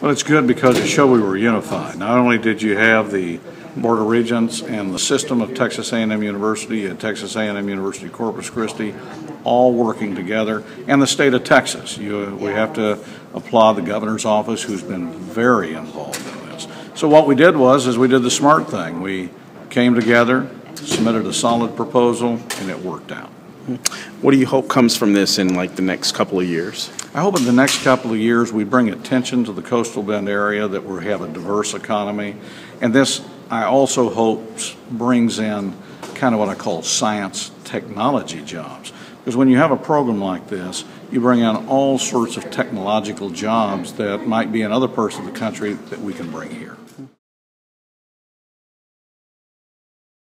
Well, it's good because it showed we were unified. Not only did you have the Board of Regents and the system of Texas A&M University, had Texas A&M University Corpus Christi, all working together, and the state of Texas. You, we have to applaud the governor's office, who's been very involved in this. So what we did was, is we did the smart thing. We came together, submitted a solid proposal, and it worked out. What do you hope comes from this in like the next couple of years? I hope in the next couple of years we bring attention to the coastal bend area, that we have a diverse economy. And this, I also hope, brings in kind of what I call science technology jobs. Because when you have a program like this, you bring in all sorts of technological jobs that might be in other parts of the country that we can bring here.